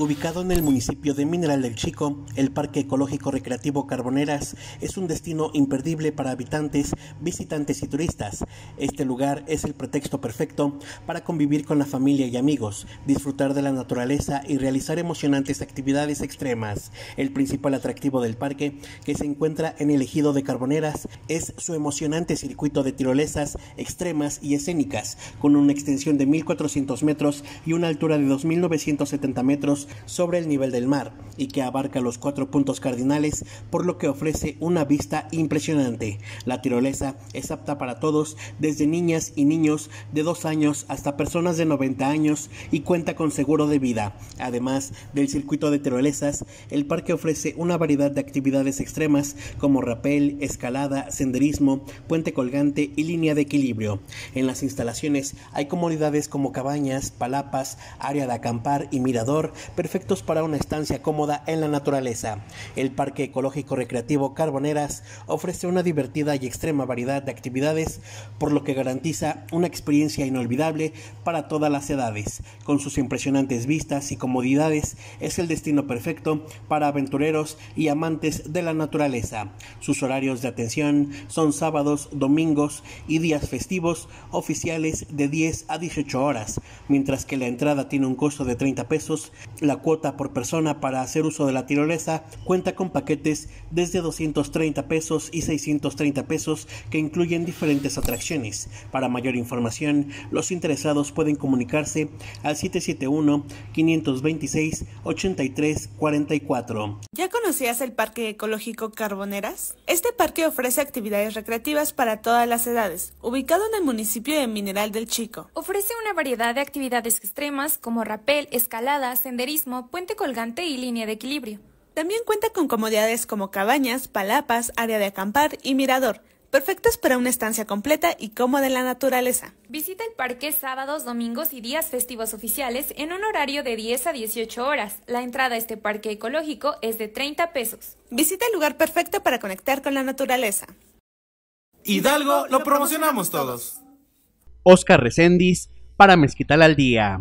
Ubicado en el municipio de Mineral del Chico, el Parque Ecológico Recreativo Carboneras es un destino imperdible para habitantes, visitantes y turistas. Este lugar es el pretexto perfecto para convivir con la familia y amigos, disfrutar de la naturaleza y realizar emocionantes actividades extremas. El principal atractivo del parque, que se encuentra en el ejido de Carboneras, es su emocionante circuito de tirolesas extremas y escénicas, con una extensión de 1.400 metros y una altura de 2.970 metros sobre el nivel del mar y que abarca los cuatro puntos cardinales, por lo que ofrece una vista impresionante. La tirolesa es apta para todos, desde niñas y niños de dos años hasta personas de 90 años y cuenta con seguro de vida. Además del circuito de tirolesas, el parque ofrece una variedad de actividades extremas como rapel, escalada, senderismo, puente colgante y línea de equilibrio. En las instalaciones hay comodidades como cabañas, palapas, área de acampar y mirador, perfectos para una estancia cómoda en la naturaleza. El Parque Ecológico Recreativo Carboneras ofrece una divertida y extrema variedad de actividades, por lo que garantiza una experiencia inolvidable para todas las edades. Con sus impresionantes vistas y comodidades, es el destino perfecto para aventureros y amantes de la naturaleza. Sus horarios de atención son sábados, domingos y días festivos oficiales de 10 a 18 horas, mientras que la entrada tiene un costo de 30 pesos, la cuota por persona para hacer uso de la tirolesa cuenta con paquetes desde 230 pesos y 630 pesos que incluyen diferentes atracciones. Para mayor información, los interesados pueden comunicarse al 771-526-8344. ¿Ya conocías el Parque Ecológico Carboneras? Este parque ofrece actividades recreativas para todas las edades, ubicado en el municipio de Mineral del Chico. Ofrece una variedad de actividades extremas como rapel, escalada, senderismo, puente colgante y línea de equilibrio. También cuenta con comodidades como cabañas, palapas, área de acampar y mirador, perfectas para una estancia completa y cómoda en la naturaleza. Visita el parque sábados, domingos y días festivos oficiales en un horario de 10 a 18 horas. La entrada a este parque ecológico es de 30 pesos. Visita el lugar perfecto para conectar con la naturaleza. Hidalgo lo promocionamos todos. Oscar Recendis para Mezquital al Día.